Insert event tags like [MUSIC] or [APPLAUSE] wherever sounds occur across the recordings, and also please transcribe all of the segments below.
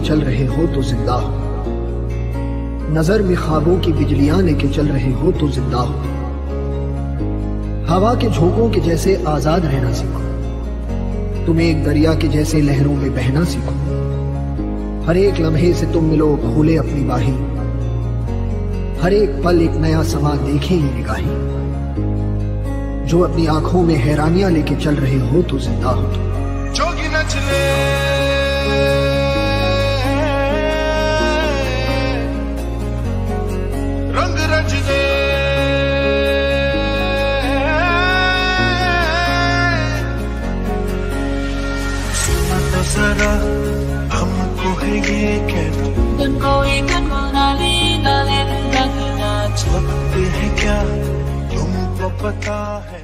चल रहे हो तो ज़िंदा हो। नज़र में ख्वाबों की बिजलियाँ लेके चल रहे हो तो ज़िंदा हो। हवा के झोंकों के जैसे आज़ाद रहना सीखो। तुम एक दरिया के जैसे लहरों में बहना सीखो। हर एक लम्हे से तुम मिलो भूले अपनी बाही। हर एक पल एक नया समा देखे ही निगाही। जो अपनी आँखों में हैरानियाँ लेके चल रहे हो तो ज़िंदा हो तुम। जोगी नचले। जरा हमको है ये कहना हैं क्या? तुमको पता है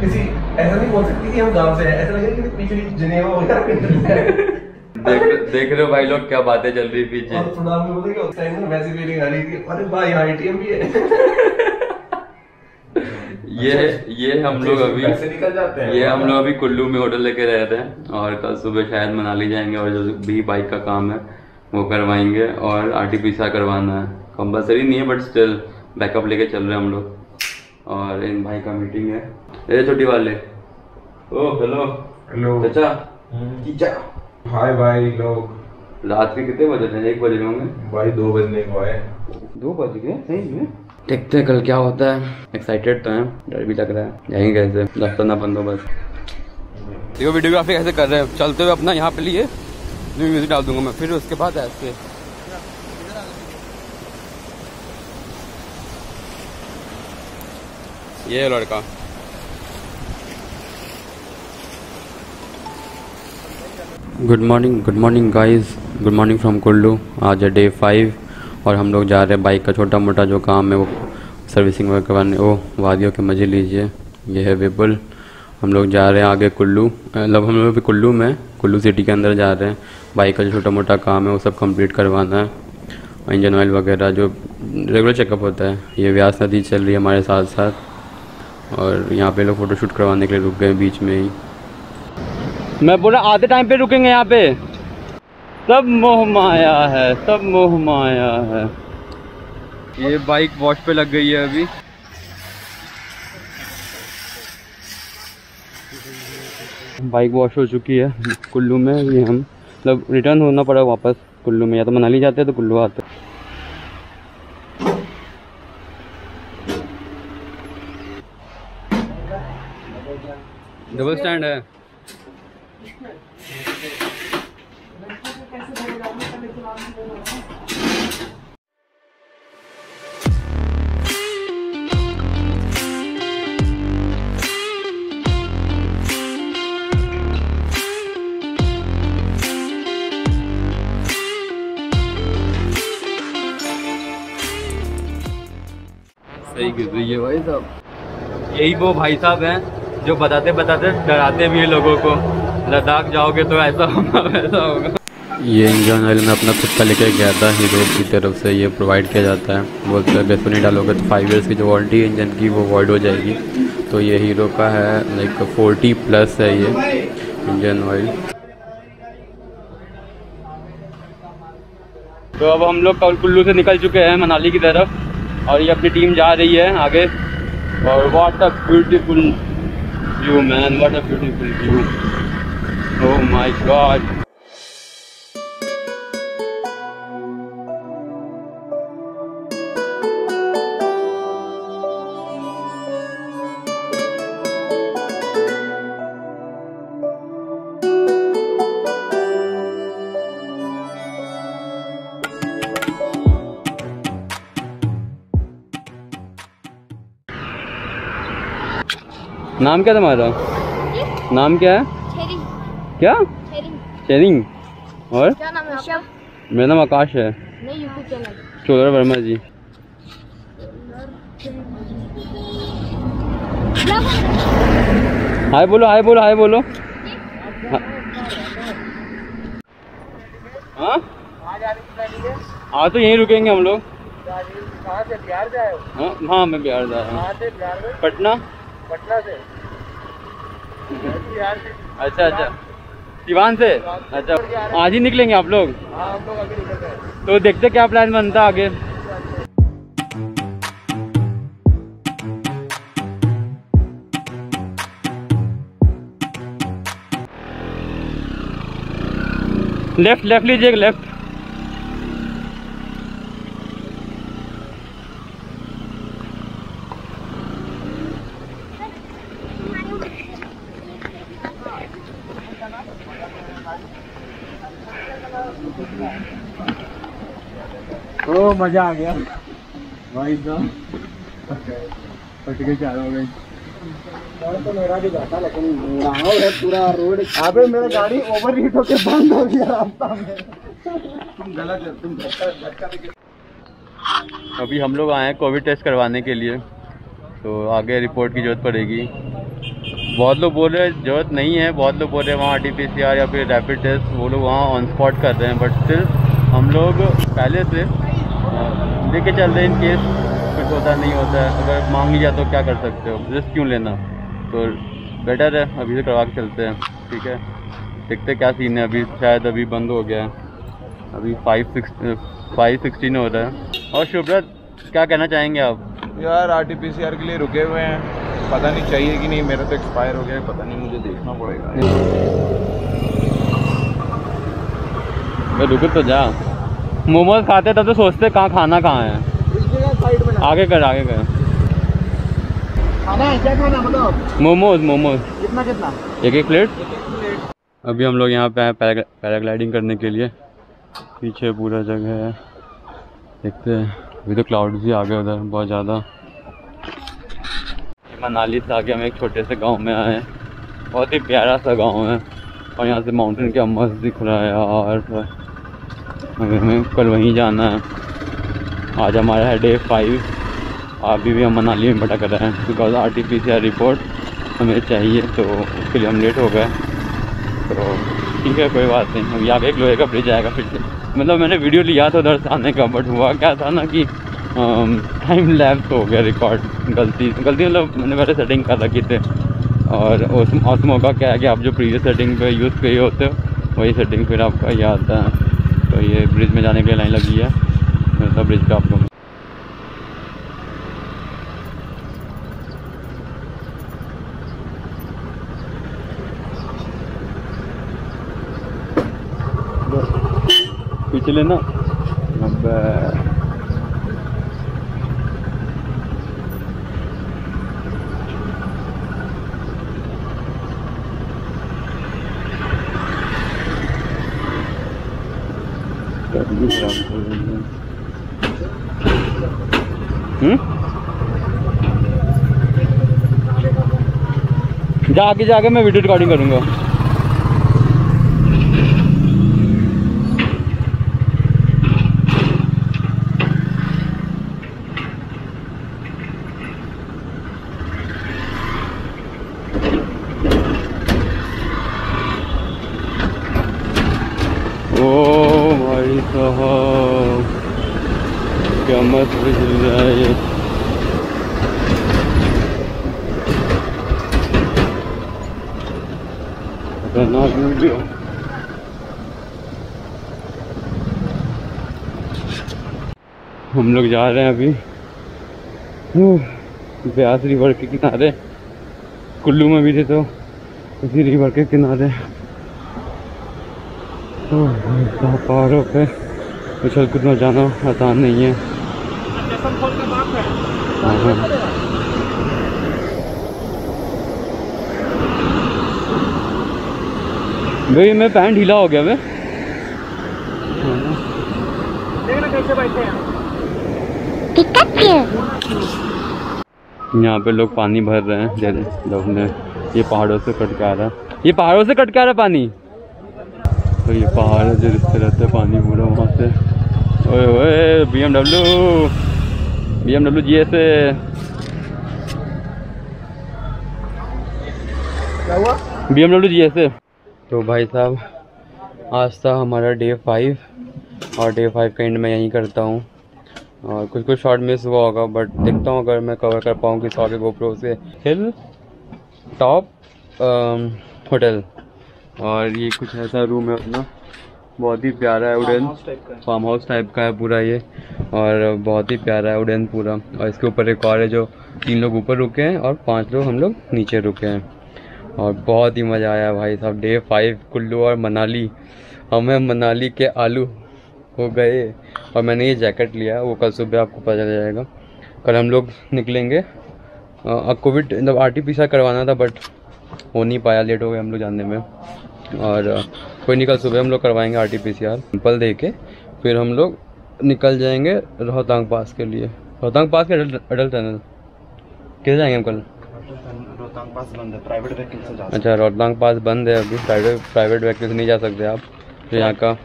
किसी ऐसा नहीं बोल सकती कि हम गाँव से हैं। ऐसा लगेगा कि पीछे जनेवा वगैरह देख देख रहे हो भाई लोग क्या बातें चल रही पीछे। और थोड़ा में बोलेगा उस टाइम में वैसी फीलिंग आ रही थी। अरे भाई यहाँ एटीएम भी है। ये ये हम लोग अभी निकल जाते हैं? ये हम लोग अभी कुल्लू में होटल लेके रह रहे हैं और कल सुबह शायद मनाली जाएँगे और जो भी बाइक का काम है वो करवाएँगे और आरटीपीसीआर करवाना है। कंपलसरी नहीं है बट स्टिल बैकअप लेके चल रहे हैं हम लोग। और इन भाई का मीटिंग है। ए छोटी वाले। ओ हेलो हेलो चाचा। चीचा। हाय भाई लोग। रात के कितने बजे थे? एक बजे होंगे। भाई दो बजने को आए। दो बज गए? सही में? देखते हैं कल क्या होता है। एक्साइटेड तो हैं डर भी लग रहा है। जाएँगे कैसे दफ्तर ना बंद हो बस। देखो वीडियोग्राफी कैसे कर रहे हैं? चलते हुए अपना यहाँ पे लिए। म्यूज़िक डाल दूँगा मैं फिर उसके बाद ऐसे। ये लड़का। Good morning good morning guys good morning from Kullu आज है डे फाइव और हम लोग जा रहे हैं बाइक का छोटा मोटा जो काम है वो सर्विसिंग वगैरह करवाने। ओ वादियों के मज़े लीजिए। ये है विपुल। हम लोग जा रहे हैं आगे कुल्लू। मतलब हम लोग अभी कुल्लू में, कुल्लू सिटी के अंदर जा रहे हैं। बाइक का जो छोटा मोटा काम है वो सब कंप्लीट करवाना है। इंजन ऑयल वगैरह जो रेगुलर चेकअप होता है, ये व्यास नदी चल रही है हमारे साथ साथ और यहाँ पे लोग फ़ोटोशूट करवाने के लिए रुक गए बीच में ही। मैं बोला आधे टाइम पे रुकेंगे यहाँ पे। सब मोह माया है सब मोह माया है। ये बाइक वॉश पे लग गई है अभी। बाइक वॉश हो चुकी है कुल्लू में ये हम मतलब रिटर्न होना पड़ा वापस कुल्लू में या तो मनाली जाते हैं तो कुल्लू आते डबल स्टैंड है। गिर रही है भाई साहब? यही वो भाई साहब हैं जो बताते बताते डराते भी हैं लोगों को। लद्दाख जाओगे तो ऐसा [LAUGHS] होगा वैसा होगा। ये इंजन ऑयल मैं अपना खुद का लेके गया था हीरो की तरफ़ से ये प्रोवाइड किया जाता है। बोलते हैं अगर नहीं डालोगे तो फाइव इयर्स की जो वारंटी है इंजन की वो वॉइड हो जाएगी। तो ये हीरो का है लाइक फोर्टी प्लस है ये इंजन ऑयल तो अब हम लोग कल कुल्लू से निकल चुके हैं मनाली की तरफ़। और ये अपनी टीम जा रही है आगे। और what a beautiful view man what a beautiful view oh my god नाम क्या तुम्हारा? नाम क्या है? छेरी क्या? शेरिंग और? क्या नाम है मेरा नाम आकाश है। नहीं यूट्यूब वर्मा जी। हाय बोलो हाय बोलो हाय बोलो। हाँ हाँ? हाँ तो यहीं रुकेंगे हम लोग। हाँ? हाँ मैं बिहार जा रहा हूँ। पटना। पटना से। अच्छा अच्छा। सिवान से? अच्छा। आज ही निकलेंगे आप लोग? तो देखते क्या प्लान बनता आगे। लेफ़्ट लेफ़्ट लीजिए लेफ़्ट मज़ा आ गया। भाई साहब। के चार हो गई तो मेरा भी जाता लेकिन है पूरा रोड। अबे मेरा गाड़ी ओवर हीट होके बंद हो गया रास्ता में। तुम गलत है तुम धक्का धक्का अभी हम लोग आए हैं कोविड टेस्ट करवाने के लिए। तो आगे रिपोर्ट की ज़रूरत पड़ेगी। बहुत लोग बोल रहे हैं ज़रूरत नहीं है। बहुत लोग बोल रहे हैं वहाँ R T P C R या फिर रैपिड टेस्ट वो लोग वहाँ ऑन स्पॉट कर रहे हैं। बट स्टिल हम लोग पहले से लेके चल रहे हैं इन केस कुछ होता नहीं होता है। अगर मांग लिया तो क्या कर सकते हो? रिस्क क्यों लेना? तो बेटर है अभी से करवा के चलते हैं ठीक है? देखते क्या सीन है। अभी शायद अभी बंद हो गया है। अभी फाइव सिक्स फाइव सिक्सटीन हो रहा है। और शुभ्रत क्या कहना चाहेंगे आप? यार R T P C R के लिए रुके हुए हैं। पता नहीं चाहिए कि नहीं मेरा तो एक्सपायर हो गया है। पता नहीं मुझे देखना पड़ेगा। मैं रुक तो जा। मोमोज खाते तब तो सोचते कहाँ खाना कहाँ है। आगे कर आगे कर। खाना है क्या खाना मोमोज मोमोज। कितना कितना? एक एक प्लेट? अभी हम लोग यहाँ पे पैरा पैराग्लाइडिंग करने के लिए। पीछे पूरा जगह है। देखते हैं। अभी तो क्लाउड भी आ गए उधर बहुत ज़्यादा। मनाली से आगे हम एक छोटे से गाँव में आए हैं। बहुत ही प्यारा सा गाँव है। और यहाँ से माउंटेन क्या मस्त दिख रहा है यार। अभी हमें कल वहीं जाना है। आज हमारा है डे फाइव अभी भी हम मनाली में भटक रहे हैं। Because R T P C R report हमें चाहिए तो उसके लिए हम लेट हो गए। तो ठीक है, कोई बात नहीं। अभी आगे एक लोहे का ब्रिज आएगा फिर से। मतलब मैंने वीडियो लिया था उधर से आने का बट हुआ क्या था ना कि टाइम लैप्स हो गया रिकॉर्ड गलती गलती मतलब मैंने पहले सेटिंग कर रखी थी। और उस उस मौका क्या है कि आप जो प्रीवियस सेटिंग पे यूज़ किए होते हो, वही सेटिंग फिर आपका ये आता है। तो ये ब्रिज में जाने के लिए लाइन लगी है। मतलब ब्रिज पे आप लोग पीछे लेना। अबे गर्मी खराब हो रही है जाके जाके मैं वीडियो रिकॉर्डिंग करूँगा ओ क्या चल रहा खतरनाक वीडियो। हम लोग जा रहे हैं अभी ब्यास रिवर के किनारे। कुल्लू में भी थे तो उसी रिवर के किनारे। पहाड़ों पे। उछल कूदना जाना आसान नहीं है। हाँ। भाई, मैं पैंट ढीला हो गया हैं यहाँ पे लोग पानी भर रहे हैं लोग ने ये पहाड़ों से कट के आ रहा है। ये पहाड़ों से कट के आ रहा है पानी? तो ये पहाड़ है जो रिश्ते रहते हैं पानी पूरा वहाँ से। ओए ओए B M W B M W G S क्या हुआ? B M W G S तो भाई साहब आज था हमारा डे फाइव और डे फाइव का एंड मैं यहीं करता हूँ। और कुछ कुछ शॉर्ट मिस हुआ होगा बट देखता हूँ अगर मैं कवर कर पाऊँ किसी आगे गोप्रो से। हिल टॉप होटल और ये कुछ ऐसा रूम है अपना। बहुत ही प्यारा है उड़न फार्म हाउस टाइप का है पूरा ये। और बहुत ही प्यारा है उड़न पूरा। और इसके ऊपर एक और है जो तीन लोग ऊपर रुके हैं और पाँच लोग हम लोग नीचे रुके हैं। और बहुत ही मज़ा आया भाई साहब। डे फाइव कुल्लू और मनाली। हमें मनाली के आलू हो गए। और मैंने ये जैकेट लिया वो कल सुबह आपको पता चल जाएगा। कल हम लोग निकलेंगे। कोविड मतलब आर करवाना था बट हो नहीं पाया लेट हो गए हम लोग जानने में। और कोई निकल सुबह हम लोग करवाएँगे R T P C R simple दे के फिर हम लोग निकल जाएँगे रोहतांग पास के लिए। रोहतांग पास के अडल टनल। किधर जाएँगे हम कल? रोहतांग पास बंद है प्राइवेट व्हीकल से जा अच्छा रोहतांग पास बंद है अभी प्राइवेट प्राइवेट व्हीकल से नहीं जा सकते आप जो यहाँ का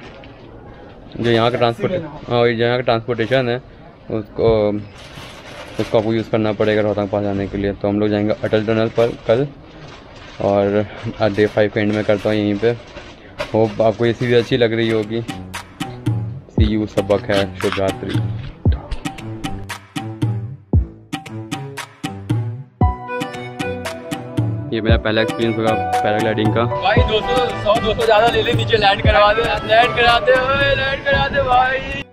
जो यहाँ का ट्रांसपोर्ट हाँ जो यहाँ का ट्रांसपोर्टेशन है उसको उसको आपको यूज़ करना पड़ेगा रोहतांग पास जाने के लिए। तो हम लोग जाएँगे अटल टनल पर कल। और डे फाइव एंड में करता हूँ यहीं पे। होप आपको ये सीरीज़ अच्छी लग रही होगी। सी यू सबक है शुभ रात्रि ये मेरा पहला एक्सपीरियंस होगा पैराग्लाइडिंग का। भाई 200 100 200 ज़्यादा ले ले, नीचे लैंड करवा दे। लैंड करा दे लैंड करा दे भाई।